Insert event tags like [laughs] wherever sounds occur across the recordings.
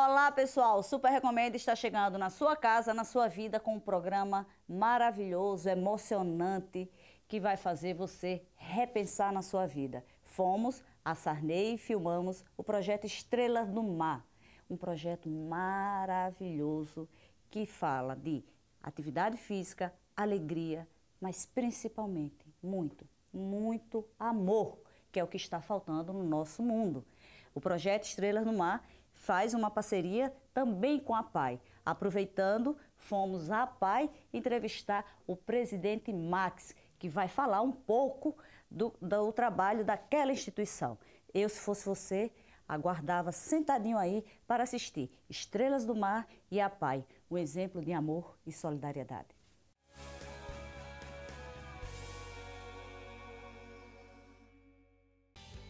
Olá, pessoal. Super Recomendo está chegando na sua casa, na sua vida, com um programa maravilhoso, emocionante, que vai fazer você repensar na sua vida. Fomos a Sarney e filmamos o projeto Estrelas do Mar, um projeto maravilhoso que fala de atividade física, alegria, mas principalmente muito, muito amor, que é o que está faltando no nosso mundo. O projeto Estrelas no Mar faz uma parceria também com a PAI. Aproveitando, fomos à PAI entrevistar o presidente Max, que vai falar um pouco do, do trabalho daquela instituição. Eu, se fosse você, aguardava sentadinho aí para assistir Estrelas do Mar e a PAI, um exemplo de amor e solidariedade.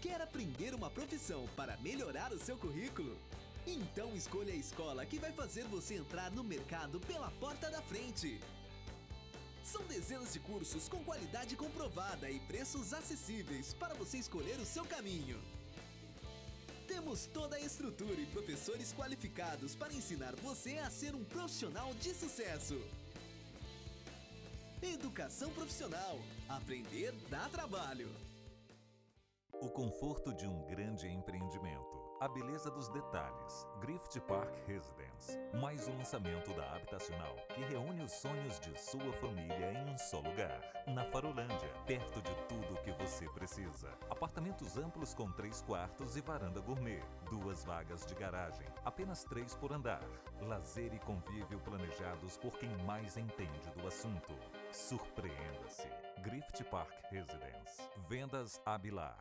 Quer aprender uma profissão para melhorar o seu currículo? Então escolha a escola que vai fazer você entrar no mercado pela porta da frente. São dezenas de cursos com qualidade comprovada e preços acessíveis para você escolher o seu caminho. Temos toda a estrutura e professores qualificados para ensinar você a ser um profissional de sucesso. Educação profissional. Aprender dá trabalho. O conforto de um grande empreendimento. A beleza dos detalhes. Grift Park Residence. Mais um lançamento da Habitacional que reúne os sonhos de sua família em um só lugar. Na Farolândia, perto de tudo o que você precisa. Apartamentos amplos com três quartos e varanda gourmet. Duas vagas de garagem. Apenas três por andar. Lazer e convívio planejados por quem mais entende do assunto. Surpreenda-se. Grift Park Residence. Vendas Abilar.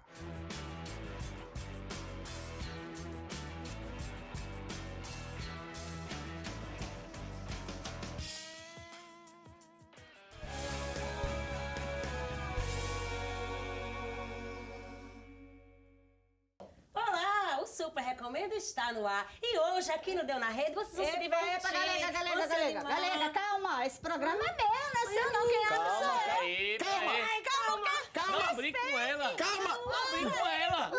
Olá, o Super Recomendo está no ar. E hoje, aqui no Deu na Rede, vocês vão se divertir. epa, galega, galega, galega, animar. galega, calma, esse programa é meu, não é seu não, quem abre sou eu. peraí, peraí. Ai, calma, calma. Não brinque com ela. Calma. Não brinque com ela.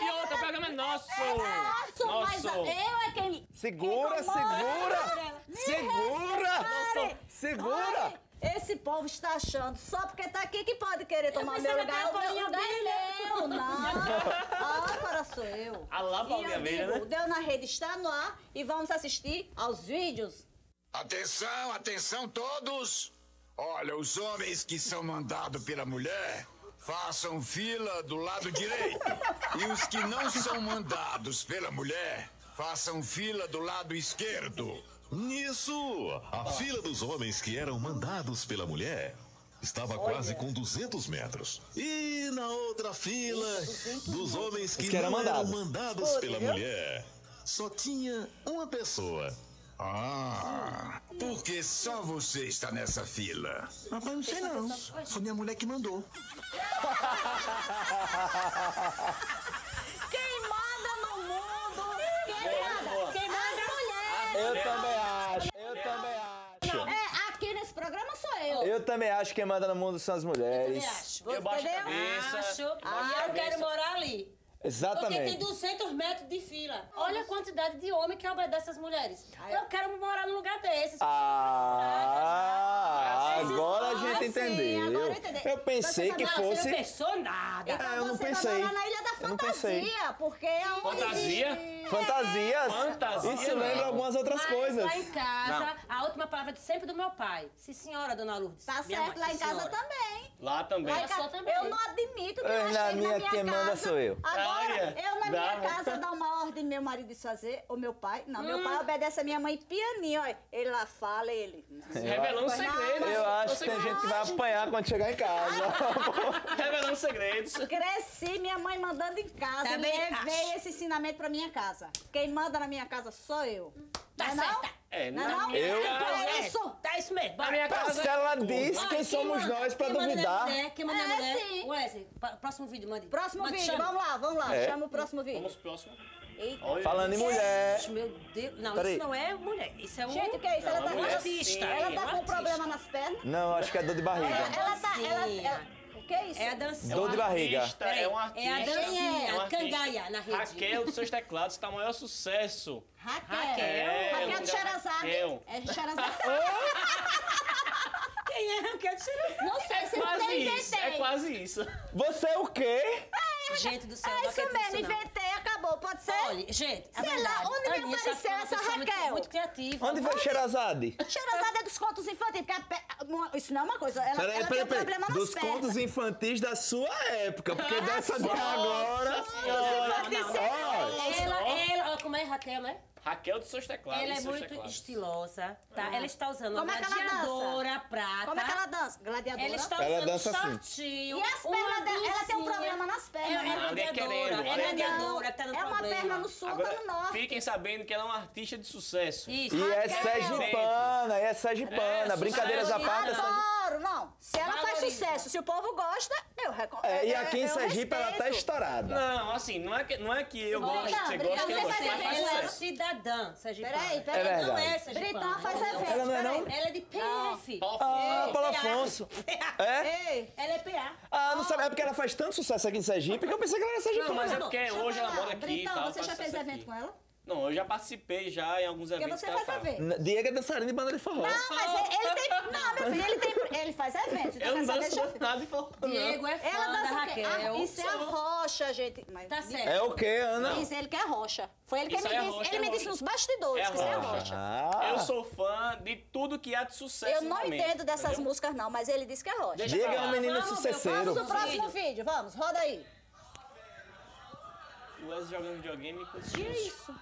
E outra, o programa é nosso. Nossa, mas Nosso. eu é quem... Segura, segura! Me Segura! respeite. Segura! Esse povo está achando, só porque tá aqui que pode querer tomar meu lugar. O meu lugar é meu, não. [laughs] Ah, agora sou eu. Ah lá, E Paulinha digo, né? o Deu na Rede está no ar e vamos assistir aos vídeos. Atenção, atenção todos! Olha, os homens que são mandados pela mulher, façam fila do lado direito. E os que não são mandados pela mulher, façam fila do lado esquerdo. Nisso, a fila dos homens que eram mandados pela mulher estava quase com 200 metros. E na outra fila, dos homens que, que eram não eram mandados. pela mulher, só tinha uma pessoa. Ah, porque só você está nessa fila. Rapaz, não sei não. Foi minha mulher que mandou. [laughs] eu. Eu também acho que quem manda no mundo são as mulheres. Também acho. Você Eu baixo a cabeça. Acho. baixo a e eu cabeça. quero morar ali. Porque tem Exatamente. 200 metros de fila. Olha a quantidade de homem que obedece às mulheres. Eu quero morar num lugar desses. Ah, Esses agora a gente sim, entendeu. agora eu entendi. Eu pensei que Não, você não fosse. pensou nada. Então É, eu não você pensei. vai morar na Ilha da Eu não pensei. Fantasia, porque é onde Fantasia? existe- Fantasias. Fantasia, Isso não. lembra algumas outras Mas coisas. lá em casa, a última palavra é sempre do meu pai. Sim, senhora, dona Lourdes. Tá certo, mãe, lá em sim, casa senhora. também. Lá também. Lá também. eu não admito que Eu, eu, na chegue minha, na minha quem casa. manda sou eu. Agora, eu na minha dá. casa dar uma ordem meu marido de fazer, ou meu pai. Não, Hum. meu pai obedece a minha mãe pianinho, olha. Ele lá fala, ele. Revelando Pois não, segredos. Eu acho que tem gente que vai apanhar quando chegar em casa. [laughs] Revelando segredos. Cresci, minha mãe mandando em casa. Também levei acho. esse ensinamento pra minha casa. Quem manda na minha casa sou eu. Tá não é certa. não? É, não, é na não? minha Eu- casa- É isso. Tá isso mesmo. Na minha casa. Se ela disse, Ó, quem somos manda? nós pra Quem manda na duvidar? mulher? Quem manda É, mulher? sim. Wesley, próximo vídeo, mande. Próximo Mande, vídeo, chama. vamos lá, vamos lá. É. Chama o próximo vídeo. Vamos pro próximo. Eita. Falando em mulher. Meu Deus. Não, Peraí. isso não é mulher. Isso é um... Gente, o que é isso? Ela Não, tá, ela, sim, artista. ela é tá um com artista. problema nas pernas? Não, acho que é dor de barriga. Ela, ela tá. Ela, ela- o que é isso? É a dancinha. Dor de barriga. Artista, é um artista. É a dancinha, é um a artista. cangaia na rede. Raquel dos seus teclados tá o maior sucesso. Raquel. Raquel. É, Raquel o de é Xerazade. Raquel. É de Xerazade. [laughs] Quem é Raquel de Xerazade? Não sei É se não quase tem, isso, é quase isso. Você é o quê? Gente do céu, É não isso mesmo, inventei, pode ser? Olha, gente, a Sei lá, verdade, onde me a Anitta apareceu foi uma essa pessoa muito- Raquel? Muito, criativa. Onde foi Xerazade? Xerazade é dos contos infantis, porque isso não é uma coisa, ela, Peraí, ela peraí, tem um peraí. problema nas Dos pernas. contos infantis da sua época, porque dessa de agora. Contos infantis, Ela, ela, ó, como é Raquel, né? Raquel dos seus teclados. Ela é muito teclados. estilosa, tá? Ela está usando Como uma é ela gladiadora prata. Como é que ela dança? Gladiadora? Ela está Ela usando dança um assim. shortinho. E as pernas dela? Ela tem um problema nas pernas, É, né? é Ali é gladiadora, é é gladiadora, tá no É uma problema. perna no sul, Agora, outra no norte. fiquem sabendo que ela é uma artista de sucesso. Isso. E é Raquel. sergipana, é sergipana. É, Brincadeiras à parte, é sergipana. Não. Se ela faz Valoriza. sucesso, se o povo gosta, eu recomendo. É, e aqui em Sergipe ela tá estourada. Não, assim, não é que, não é que eu Olha, gosto, que você Brita, gosta, eu você gosto, faz faz Ela é sucesso. cidadã, sergipana. Peraí, peraí. É Ela não é sergipana. Britão faz Não, eventos, Ela não é, não? peraí. Ela é de PF. Ah, Paulo Afonso. [laughs] É? Ei, Ela é PA. Ah, não sabe, é porque ela faz tanto sucesso aqui em Sergipe que eu pensei que ela era sergipana. Não, mas é Bom, porque hoje ela mora aqui e Britão, você faz já fez evento com ela? Não, eu já participei já em alguns Porque eventos você que ela faz evento. Diego é dançarino de banda de forró. Não, mas ele, ele tem. Não, meu filho, ele tem. Ele faz eventos. então Eu não quer saber, danço eu- nada de forró, não. Diego é fã Ela da dança quê? Raquel. Ah, isso é a rocha, gente. Mas, Tá certo. É o quê, Ana? Diz ele que é rocha. Foi ele que Isso me é disse. rocha, ele é me rocha. disse nos bastidores É que isso é rocha. rocha. Ah, Eu sou fã de tudo que há de sucesso Eu não momento, entendo dessas entendeu? músicas, não, mas ele disse que é rocha. Deixa Diego é um menino Vamos sucesseiro. Vamos pro próximo vídeo, vamos, roda aí. O Wesley jogando videogame com Que isso?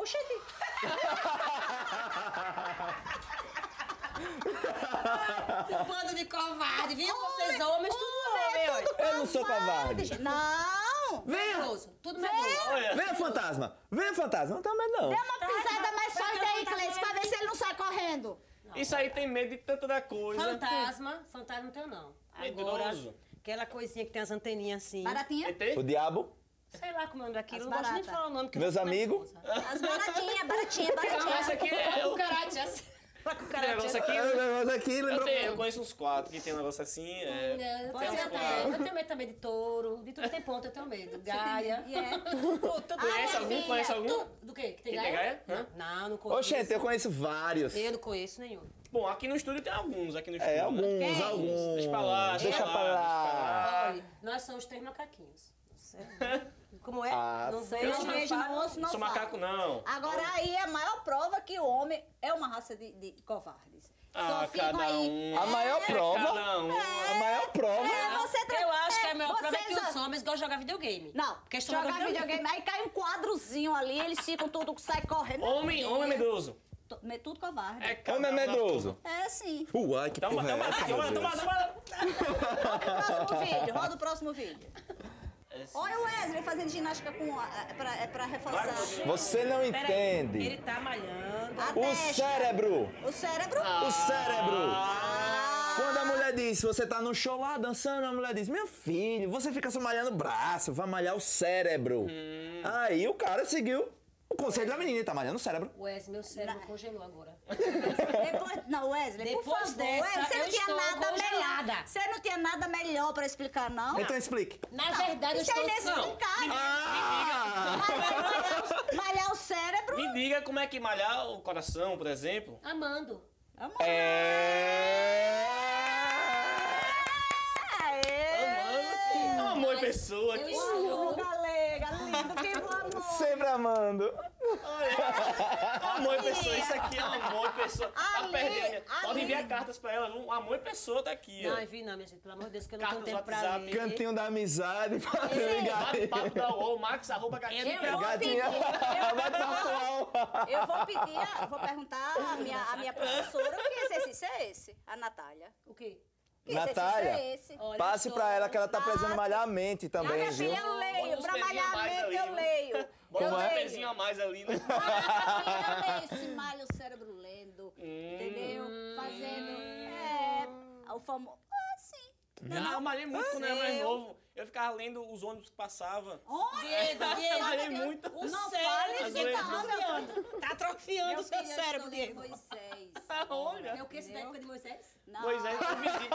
Oxente. [laughs] Bando de covarde, viu? Vocês homens, tudo homem, olha. Eu não sou covarde. Não! Venha, Medroso, tudo medroso. Venha fantasma. Venha fantasma. Não tem medo não. Dê uma pisada mais Vai forte aí, Cleice, pra ver se ele não sai correndo. isso aí tem medo de tanta da coisa. Fantasma, fantasma não tenho não. Agora, Medroso. aquela coisinha que tem as anteninhas assim. Baratinha? O diabo, Sei lá como é o As não gosto nem de falar o nome. que eu Meus não amigos. As baratinhas, baratinha, Não, esse baratinha. aqui é o Cucarachas. [laughs] esse negócio aqui. É, o negócio aqui Eu, lembrou. tenho, eu conheço uns quatro que tem um negócio assim. É, Eu tem uns tenho, quatro. eu tenho medo também de touro, de tudo que tem ponta eu tenho medo. Gaia. E é. [laughs] Tudo, tudo. Conhece algum? Conhece algum? Tu- Do quê? Que tem Quem gaia? tem gaia? Não, não conheço. Oxente, eu conheço vários. Eu não conheço nenhum. Bom, aqui no estúdio tem alguns. Aqui no estúdio. É, né? alguns, alguns. Deixa pra lá, Deixa pra lá. Olha, nós somos três macaquinhos. Certo? Como é? Ah, não Eu vejo, não não vejo, ouço, não Sou macaco, não. Agora aí é a maior prova que o homem é uma raça de, de covardes. Ah, Só ficam cada aí. um. A maior prova. Cada um. A maior prova. É, você tra- Eu acho que a é, maior prova é que os homens gostam de jogar videogame. Não, Porque jogar jogando videogame, aí cai um quadrozinho ali, eles ficam tudo, sai correndo. Homem, homem medroso. Tudo covarde. É Homem é medroso. É sim. Uai, que Toma, porra é toma, essa, toma, toma, Deus? toma. Roda o próximo vídeo, roda o próximo vídeo. Olha o Wesley fazendo ginástica com. a- É pra, é pra reforçar. Você não entende. Ele tá malhando. O cérebro. O cérebro. O cérebro. Ah. Quando a mulher diz, você tá no show lá dançando, a mulher diz, meu filho, você fica só malhando o braço, vai malhar o cérebro. Hum. Aí o cara seguiu o conselho da menina, tá malhando o cérebro. Wesley, meu cérebro congelou agora. Depois, não, Wesley, por Depois favor. dessa, Wesley, você não tinha nada congelada. melhor. Você não tinha nada melhor pra explicar, não? Então explique. Na verdade, eu Isso é estou... inexplicável. Ah! Malhar, malhar o- malhar o cérebro. Me diga como é que malhar o coração, por exemplo. Amando. Aê! É um amor de pessoa. Eu estou... Ô, galega, lindo, viva o amor. Sempre amando. Amor de pessoa. Isso aqui é um amor de pessoa. Tá Ali, perdendo. Pode enviar cartas pra ela. Um amor de pessoa tá aqui. ó. Não, envie não, minha gente. Pelo amor de Deus, que eu não Cartas tenho tempo pra WhatsApp, ler. Cantinho da amizade [laughs] pra ligar. Bate-papo da UOL, max, arroba gatinho. Eu vou Gatinha. pedir, qual? [laughs] eu vou pedir, a- vou perguntar à minha, à minha professora que exercício é esse, a Natália. O quê? Que Natália, exercício é esse? Olha Passe pra ela que ela tá precisando Ah, malhar a mente Não, também, minha viu? eu leio. Pra malhar a mais mente, ali, eu viu? leio. Bota um pezinho a mais ali, né? Ah, minha filha, [laughs] eu leio. Se malha o cérebro lendo, entendeu? Fazendo, é, o famoso... Ah, sim. Não, eu malhei muito quando eu era mais novo. Eu ficava lendo os ônibus que passavam. Diego, Diego. malhei muito. O Não fale você isso, tá não, atrofiando. Tá atrofiando o seu cérebro, Diego. Moisés. Olha. É o que? Esse da época de Moisés? Não, Moisés, o vizinho.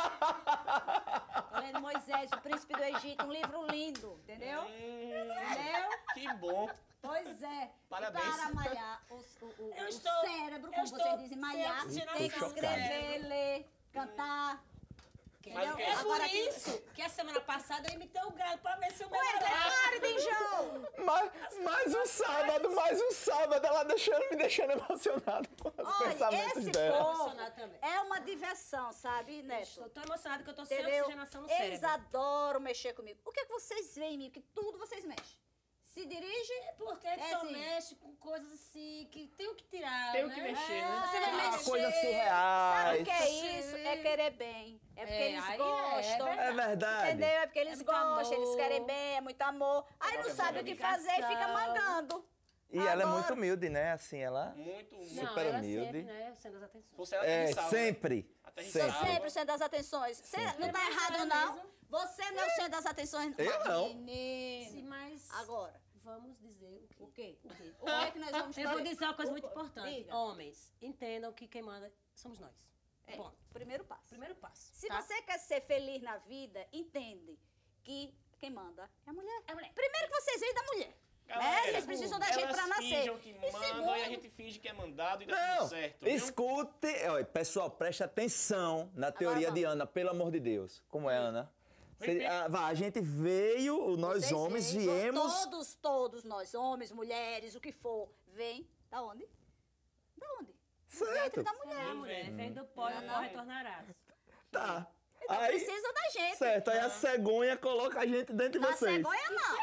tô lendo Moisés, o príncipe do Egito, um livro lindo, entendeu? Entendeu? Que bom. Pois é. Parabéns. Para malhar os- o, o- Eu o estou- cérebro, eu como estou vocês dizem, malhar, tem que escrever, ler, cantar. Mas É é? por Agora isso que a semana passada eu imitei o galo pra ver se eu melhorava. pare de enjoo! Mais, mais um sábado, mais um sábado, ela deixando, me deixando emocionado com os Olha, pensamentos esse dela. povo Emocionado também. é uma diversão, sabe, Estou Neto? tão emocionada que eu tô sem Entendeu? oxigenação no Eles cérebro. adoram mexer comigo. O que, é que vocês veem em mim? Que tudo vocês mexem. Se dirige, Porque É só assim. mexe com coisas assim que tem o que tirar, Tem o né? que mexer, É, né? Você vai Ah, mexer. coisas sabe surreais. o que é isso? É querer bem. É porque É, eles aí é, gostam. é É verdade. Entendeu? É porque eles É gostam, eles querem bem, é muito amor. Aí não sabe o que fazer e fica mandando. E ela é Agora- muito humilde, né? Assim, ela. Muito. Não, super ela humilde. sempre, né? Sendo as atenções. Você É, aterrissava, né? sempre. Aterrissava. Sou sempre o centro das atenções. Você não tá errado, não. Você não é o centro das atenções. Eu não. Menino. Sim, mas Agora, vamos dizer o o quê? quê? O quê? O que é que nós vamos [laughs] Eu vou dizer uma coisa muito importante. Diga. Homens, entendam que quem manda somos nós. É, Ponto. primeiro passo. Primeiro passo. Se tá? você quer ser feliz na vida, entende que quem manda é a mulher. É a mulher. Primeiro que vocês veem da mulher. Galera, né? Vocês precisam da gente pra nascer. que E mandam segundo, e a gente finge que é mandado e dá Não, tudo certo. viu? escute. Olha, pessoal, preste atenção na teoria de Ana, pelo amor de Deus. Como é, Ana? Cê- Repita. ah, vá, a gente veio, nós vocês homens veem, viemos. Todos, todos nós, homens, mulheres, o que for, vem da onde? Da onde? Certo. da mulher. mulher, vem do pó e ao pó retornarás. Tá. Então Aí, precisa da gente. certo, aí a cegonha coloca a gente dentro de vocês. cegonha, não.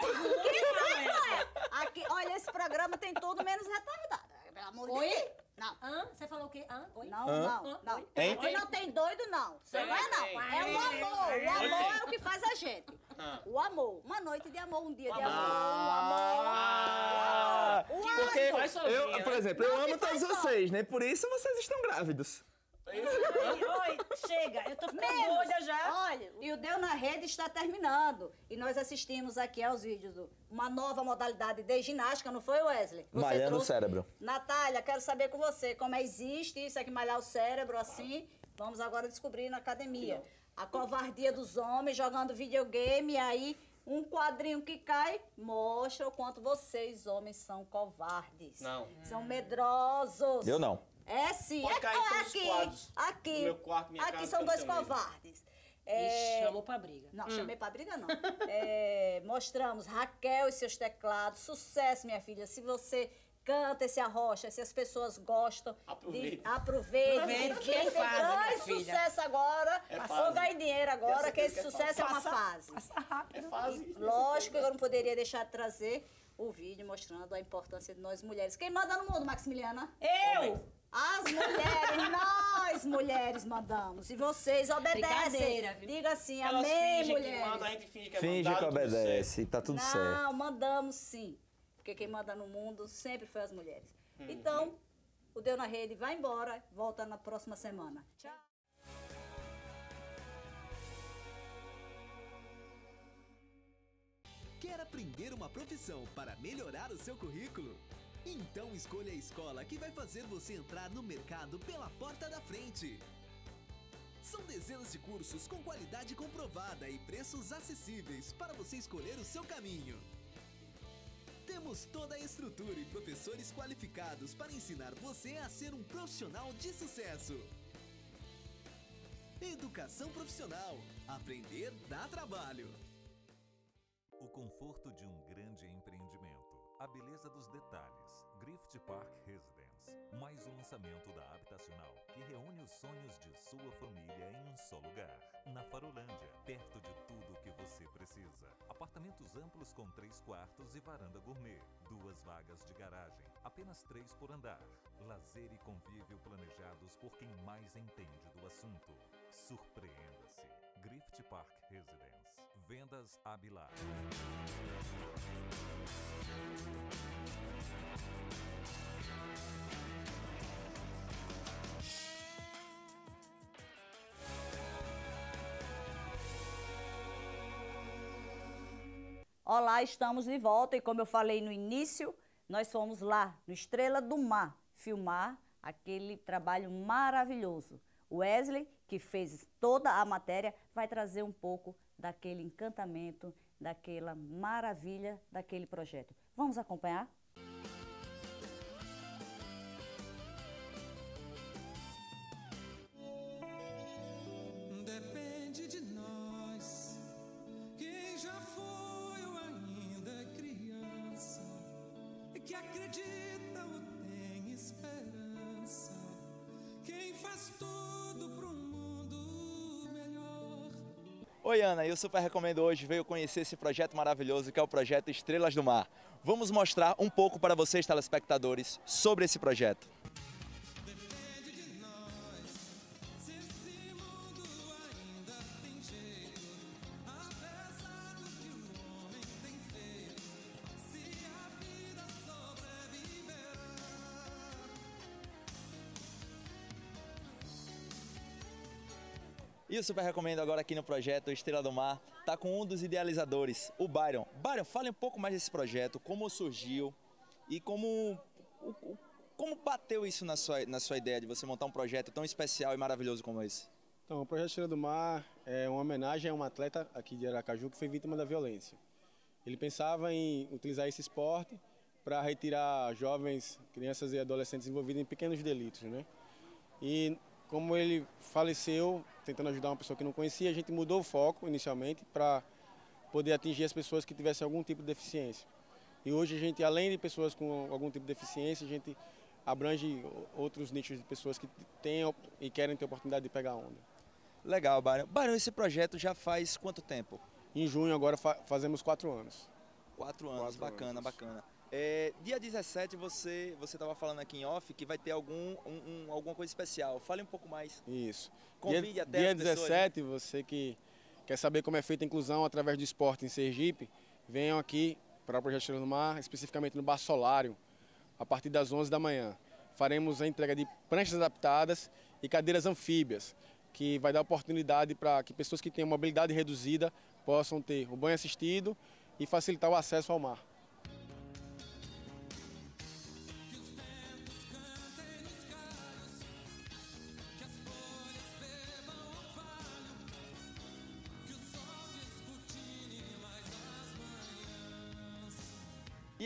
Que cegonha? Aqui, olha, esse programa tem tudo menos retardado. Pelo amor de Oi? Deus. Não. Hã? Você falou o quê? Hã? Oi? Não, Hã? não, não. Hein? Aqui não tem doido, não. Cegonha não. Tem, É o tem. amor. O Oi, amor tem. é o que faz a gente. Ah. O amor. Uma noite de amor, um dia de amor. amor. O amor. Ah, O amor. porque faz sozinha, eu, né? por exemplo, eu Não amo todos vocês, né? Por isso vocês estão grávidos. Oi, chega, eu tô ficando Menos. doida já. Olha, e o Deu na Rede está terminando. E nós assistimos aqui aos vídeos do uma nova modalidade de ginástica, não foi, Wesley? Você Malhando o trouxe. cérebro. Natália, quero saber com você como existe isso aqui, malhar o cérebro assim. Vamos agora descobrir na academia. A covardia dos homens jogando videogame e aí um quadrinho que cai mostra o quanto vocês, homens, são covardes. Não. São medrosos. Eu não. É sim. Pode é, cair os aqui, quadros. aqui. No meu quarto, minha aqui casa, são dois também. covardes. Me É, chamou pra briga. não, chamei pra briga, não. [laughs] É, mostramos Raquel e seus teclados. Sucesso, minha filha. Se você canta esse arrocha, se as pessoas gostam, Aproveite. de, aproveite. Aproveite porque que é fase, filha. sucesso agora, É ou fase. ganha dinheiro agora, que esse certeza que é sucesso é, uma fase. É fase. Lógico que eu não poderia deixar de trazer o vídeo mostrando a importância de nós mulheres. Quem manda no mundo, Maximiliana? Eu! As mulheres, [laughs] nós mulheres mandamos. E vocês obedecem. Viu? Diga assim, Elas amém, fingem que mulheres. mandam, a gente finge que é Finge mandado, que obedece, tá tudo certo. Não, mandamos sim. Porque quem manda no mundo sempre foi as mulheres. Hum. Então, o Deu na Rede vai embora, volta na próxima semana. Tchau. Quer aprender uma profissão para melhorar o seu currículo? Então escolha a escola que vai fazer você entrar no mercado pela porta da frente. São dezenas de cursos com qualidade comprovada e preços acessíveis para você escolher o seu caminho. Temos toda a estrutura e professores qualificados para ensinar você a ser um profissional de sucesso. Educação profissional. Aprender dá trabalho. O conforto de um grande empreendimento. A beleza dos detalhes. Grift Park Residence. Mais um lançamento da Habitacional que reúne os sonhos de sua família em um só lugar. Na Farolândia, perto de tudo o que você precisa. Apartamentos amplos com três quartos e varanda gourmet. Duas vagas de garagem. Apenas três por andar. Lazer e convívio planejados por quem mais entende do assunto. Surpreenda-se. Grift Park Residence. Vendas Abilar. Olá, estamos de volta e como eu falei no início, nós fomos lá no Estrela do Mar filmar aquele trabalho maravilhoso. Wesley, que fez toda a matéria, vai trazer um pouco daquele encantamento, daquela maravilha daquele projeto. Vamos acompanhar? Oi, Ana, eu super recomendo hoje veio conhecer esse projeto maravilhoso que é o projeto Estrelas do Mar. Vamos mostrar um pouco para vocês, telespectadores, sobre esse projeto. O Super Recomendo agora aqui no projeto Estrela do Mar está com um dos idealizadores, o Byron. Byron, fale um pouco mais desse projeto, como surgiu e como, como bateu isso na sua, na sua ideia de você montar um projeto tão especial e maravilhoso como esse. Então, o Projeto Estrela do Mar é uma homenagem a um atleta aqui de Aracaju que foi vítima da violência. Ele pensava em utilizar esse esporte para retirar jovens, crianças e adolescentes envolvidos em pequenos delitos, né? E como ele faleceu, tentando ajudar uma pessoa que não conhecia, a gente mudou o foco inicialmente para poder atingir as pessoas que tivessem algum tipo de deficiência. E hoje a gente, além de pessoas com algum tipo de deficiência, a gente abrange outros nichos de pessoas que têm e querem ter oportunidade de pegar onda. Legal, Byron. Byron, esse projeto já faz quanto tempo? Em junho agora fa fazemos quatro anos. Quatro anos, Quatro bacana, anos. bacana. É, dia 17 você você estava falando aqui em off que vai ter algum, um- um- alguma coisa especial. Fale um pouco mais. Isso. Convide dia, até dia as pessoas, né? 17, você que quer saber como é feita a inclusão através do esporte em Sergipe, venham aqui para o Projeto do Mar, especificamente no Bar Solário, a partir das 11 da manhã. Faremos a entrega de pranchas adaptadas e cadeiras anfíbias, que vai dar oportunidade para que pessoas que têm mobilidade reduzida possam ter o banho assistido e facilitar o acesso ao mar.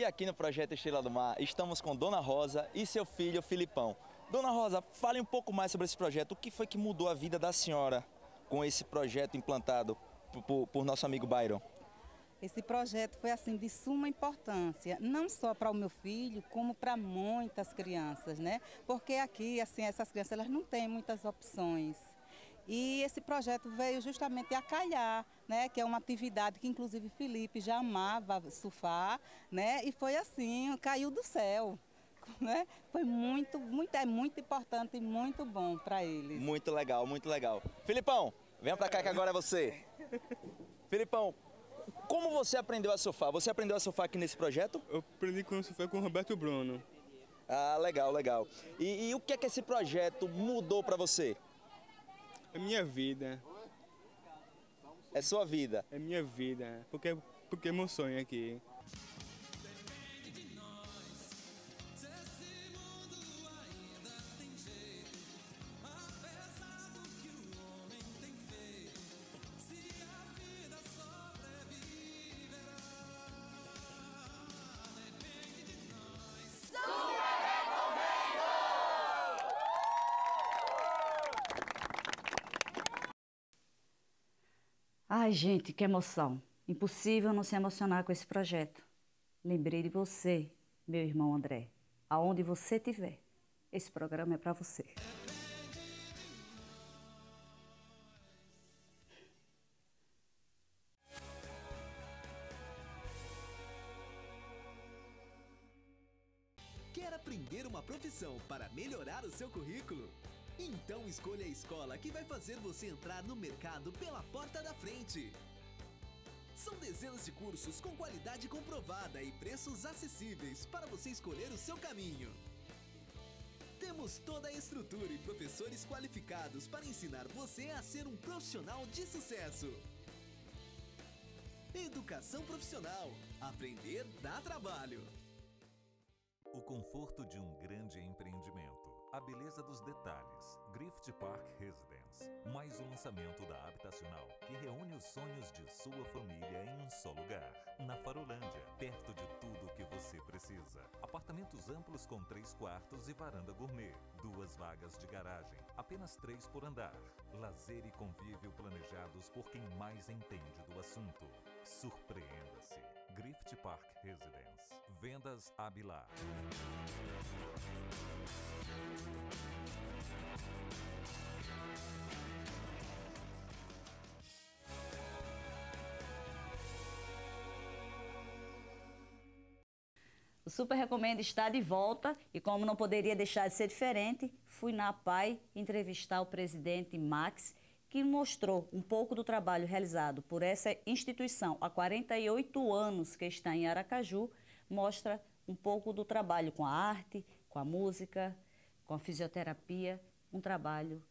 Aqui no projeto Estrela do Mar estamos com Dona Rosa e seu filho Filipão. Dona Rosa, fale um pouco mais sobre esse projeto. O que foi que mudou a vida da senhora com esse projeto implantado por, por- nosso amigo Byron? Esse projeto foi assim de suma importância, não só para o meu filho, como para muitas crianças, né? Porque aqui, assim, essas crianças elas não têm muitas opções. E esse projeto veio justamente a calhar, né? Que é uma atividade que inclusive Felipe já amava surfar, né? E foi assim, caiu do céu, [laughs] né? Foi muito, muito, é muito importante e muito bom para eles. Muito legal, muito legal. Filipão, venha pra cá que agora é você. Filipão, como você aprendeu a surfar? Você aprendeu a surfar aqui nesse projeto? Eu aprendi com surfar com o Roberto Bruno. Ah, legal, legal. E, e o que é que esse projeto mudou pra você? É minha vida. É sua vida? É minha vida. Porque, porque é meu sonho aqui. Ai, gente, que emoção. Impossível não se emocionar com esse projeto. Lembrei de você, meu irmão André. Aonde você estiver, esse programa é para você. Quer aprender uma profissão para melhorar o seu currículo? Então escolha a escola que vai fazer você entrar no mercado pela porta da frente. São dezenas de cursos com qualidade comprovada e preços acessíveis para você escolher o seu caminho. Temos toda a estrutura e professores qualificados para ensinar você a ser um profissional de sucesso. Educação profissional. Aprender dá trabalho. O conforto de um grande empreendimento. A beleza dos detalhes. Grift Park Residence. Mais um lançamento da Habitacional que reúne os sonhos de sua família em um só lugar. Na Farolândia, perto de tudo o que você precisa. Apartamentos amplos com três quartos e varanda gourmet. Duas vagas de garagem. Apenas três por andar. Lazer e convívio planejados por quem mais entende do assunto. Surpreenda-se. Grift Park Residence. Vendas Abilar. O Super Recomendo está de volta e, como não poderia deixar de ser diferente, fui na PAI entrevistar o presidente Max, que mostrou um pouco do trabalho realizado por essa instituição há 48 anos que está em Aracaju, mostra um pouco do trabalho com a arte, com a música, com a fisioterapia, um trabalho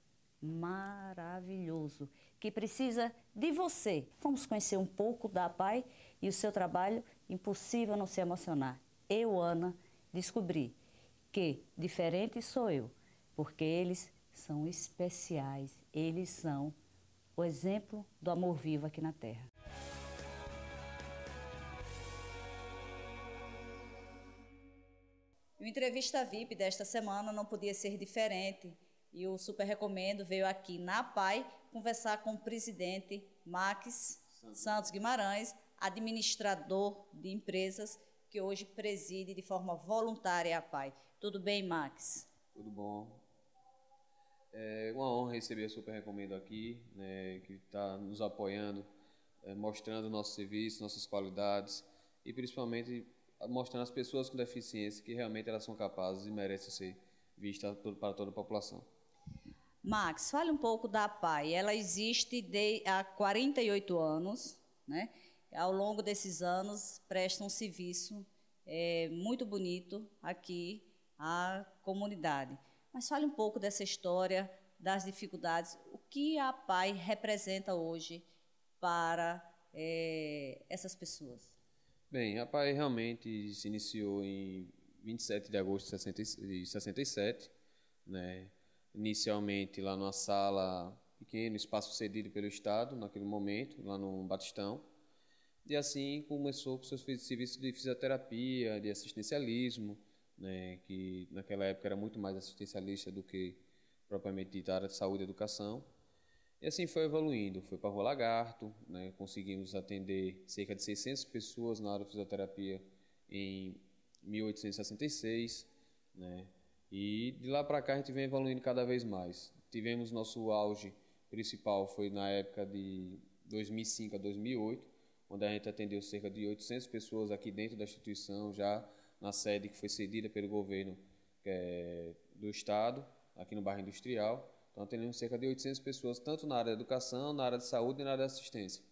maravilhoso que precisa de você. Vamos conhecer um pouco da PAI e o seu trabalho, impossível não se emocionar. Eu, Ana, descobri que diferente sou eu, porque eles são especiais, eles são o exemplo do amor vivo aqui na Terra. O entrevista VIP desta semana não podia ser diferente e o Super Recomendo veio aqui na PAI conversar com o presidente Max Santos Guimarães, administrador de empresas que hoje preside de forma voluntária a PAI. Tudo bem, Max? Tudo bom. É uma honra receber o Super Recomendo aqui, né, que está nos apoiando, é, mostrando nosso serviço, nossas qualidades e principalmente mostrando as pessoas com deficiência que realmente elas são capazes e merecem ser vistas para toda a população. Max, fale um pouco da PAI. Ela existe de, há 48 anos, né? Ao longo desses anos, presta um serviço é, muito bonito aqui à comunidade. Mas fale um pouco dessa história, das dificuldades, o que a PAI representa hoje para é, essas pessoas. Bem, a PAI realmente se iniciou em 27 de agosto de 67, né? inicialmente lá numa sala pequena, espaço cedido pelo Estado naquele momento, lá no Batistão. E assim começou com seus serviços de fisioterapia, de assistencialismo, né, que naquela época era muito mais assistencialista do que propriamente dita área de saúde e educação. E assim foi evoluindo, foi para Rua Lagarto, né, conseguimos atender cerca de 600 pessoas na área de fisioterapia em 1866, né, e de lá para cá a gente vem evoluindo cada vez mais. Tivemos nosso auge principal foi na época de 2005 a 2008, onde a gente atendeu cerca de 800 pessoas aqui dentro da instituição, já na sede que foi cedida pelo governo é, do estado, aqui no bairro industrial. Então atendemos cerca de 800 pessoas, tanto na área da educação, na área de saúde e na área de assistência.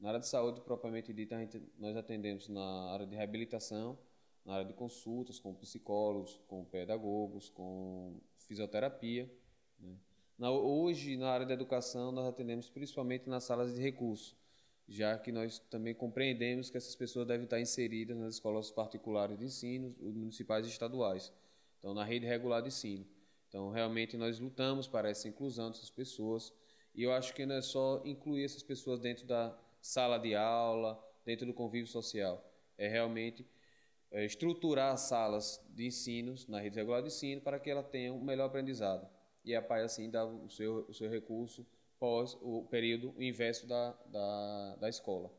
Na área de saúde, propriamente dita, nós atendemos na área de reabilitação, na área de consultas com psicólogos, com pedagogos, com fisioterapia. Né? Na, hoje, na área da educação, nós atendemos principalmente nas salas de recursos, já que nós também compreendemos que essas pessoas devem estar inseridas nas escolas particulares de ensino, municipais e estaduais, então na rede regular de ensino. Então, realmente, nós lutamos para essa inclusão dessas pessoas, e eu acho que não é só incluir essas pessoas dentro da sala de aula, dentro do convívio social, é realmente é, estruturar as salas de ensinos na rede regular de ensino para que ela tenha um melhor aprendizado. E a PAI, assim, dá o seu, o seu recurso pós o período inverso da, da, da escola.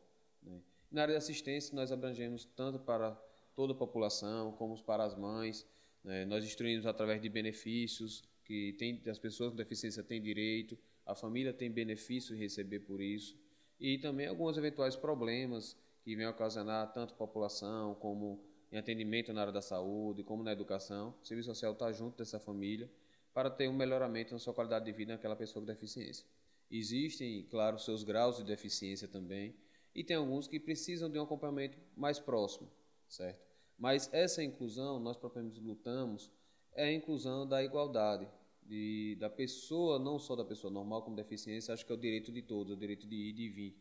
Né? Na área de assistência, nós abrangemos tanto para toda a população, como para as mães. Né? Nós instruímos através de benefícios que tem, as pessoas com deficiência têm direito, a família tem benefício de receber por isso. E também alguns eventuais problemas que vêm ocasionar tanto população como em atendimento na área da saúde, como na educação. O serviço social está junto dessa família para ter um melhoramento na sua qualidade de vida naquela pessoa com deficiência. Existem, claro, seus graus de deficiência também, e tem alguns que precisam de um acompanhamento mais próximo, certo? Mas essa inclusão, nós propriamente lutamos, é a inclusão da igualdade, de, da pessoa, não só da pessoa normal com deficiência, acho que é o direito de todos, é o direito de ir e de vir.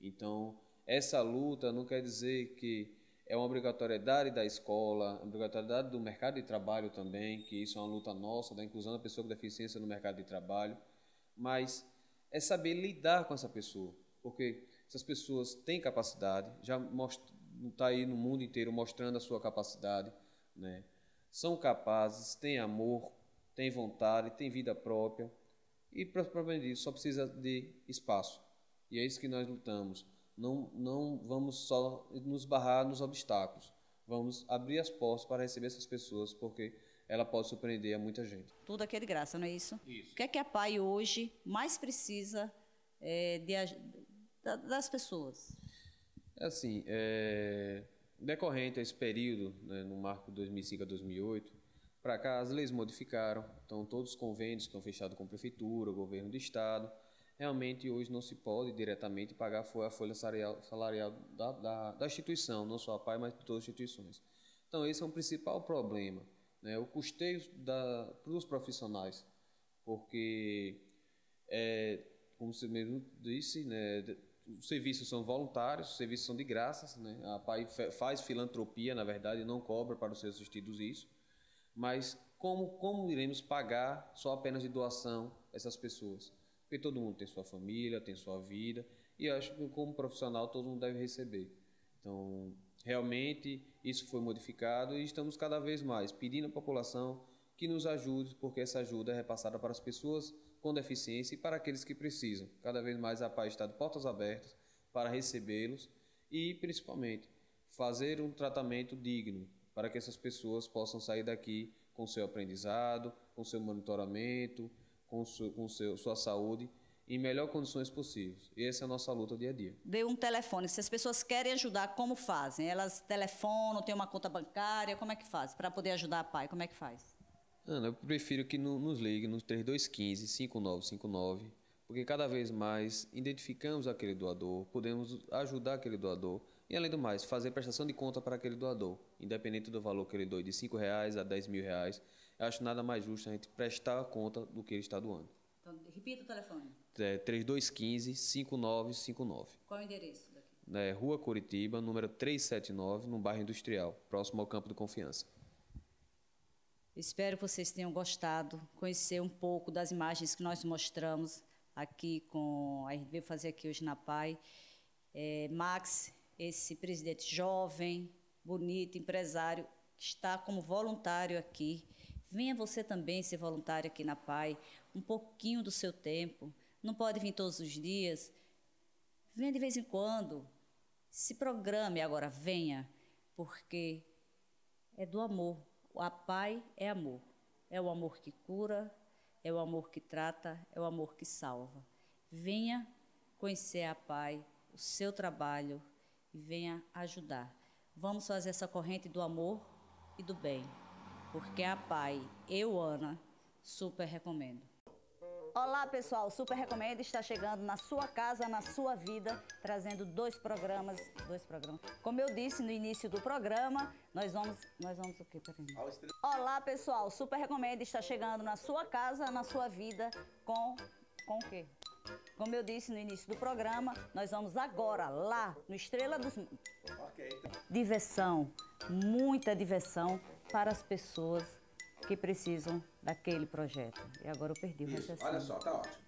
Então, essa luta não quer dizer que é uma obrigatoriedade da escola, uma obrigatoriedade do mercado de trabalho também, que isso é uma luta nossa, da inclusão da pessoa com deficiência no mercado de trabalho, mas é saber lidar com essa pessoa, porque essas pessoas têm capacidade, já está aí no mundo inteiro mostrando a sua capacidade, né? são capazes, têm amor, têm vontade, têm vida própria, e para isso só precisa de espaço. E é isso que nós lutamos. Não, não vamos só nos barrar nos obstáculos. Vamos abrir as portas para receber essas pessoas, porque ela pode surpreender a muita gente. Tudo aqui é de graça, não é isso? Isso. O que é que a PAI hoje mais precisa é, de, das pessoas? É assim, é, decorrente a esse período, né, no marco 2005 a 2008, para cá as leis modificaram, então todos os convênios estão fechados com a prefeitura, governo do estado, realmente hoje não se pode diretamente pagar a folha salarial, salarial da, da, da, instituição, não só a PAI, mas de todas as instituições. Então esse é um principal problema, né, o custeio para os profissionais, porque, é, como você mesmo disse, né, os serviços são voluntários, os serviços são de graças, né? A PAI faz filantropia, na verdade, não cobra para os seus assistidos isso. Mas como, como iremos pagar só apenas de doação essas pessoas? Porque todo mundo tem sua família, tem sua vida, e eu acho que como profissional todo mundo deve receber. Então, realmente, isso foi modificado e estamos cada vez mais pedindo à população que nos ajude, porque essa ajuda é repassada para as pessoas com deficiência e para aqueles que precisam. Cada vez mais a PAI está de portas abertas para recebê-los e, principalmente, fazer um tratamento digno para que essas pessoas possam sair daqui com seu aprendizado, com seu monitoramento, com, com seu, sua saúde em melhores condições possíveis. E essa é a nossa luta dia a dia. Dê um telefone. Se as pessoas querem ajudar, como fazem? Elas telefonam, têm uma conta bancária, como é que faz? Para poder ajudar a PAI, como é que faz? Ana, eu prefiro que no, nos ligue no 3215 5959, porque cada vez mais identificamos aquele doador, podemos ajudar aquele doador e, além do mais, fazer prestação de conta para aquele doador, independente do valor que ele doe, de R$ reais a 10 mil reais. Eu acho nada mais justo a gente prestar conta do que ele está doando. Então, repita o telefone. É 3215 5959. Qual é o endereço daqui? É, Rua Curitiba, número 379, no bairro Industrial, próximo ao Campo de Confiança. Espero que vocês tenham gostado, conhecer um pouco das imagens que nós mostramos aqui com a gente veio fazer aqui hoje na PAI. É, Max, esse presidente jovem, bonito, empresário, que está como voluntário aqui. Venha você também ser voluntário aqui na PAI, um pouquinho do seu tempo. Não pode vir todos os dias. Venha de vez em quando. Se programe agora, venha, porque é do amor a Pai é amor. É o amor que cura, é o amor que trata, é o amor que salva. Venha conhecer a Pai, o seu trabalho e venha ajudar. Vamos fazer essa corrente do amor e do bem, porque a Pai, eu, Ana, super recomendo. Olá, pessoal. Super Recomendo está chegando na sua casa, na sua vida, trazendo dois programas, dois programas. Como eu disse no início do programa, nós vamos, nós vamos o quê? Peraí. Olá, pessoal. Super Recomendo está chegando na sua casa, na sua vida com com o quê? Como eu disse no início do programa, nós vamos agora lá no Estrela dos okay. Diversão, muita diversão para as pessoas que precisam daquele projeto. E agora eu perdi o Isso, olha só, tá ótimo.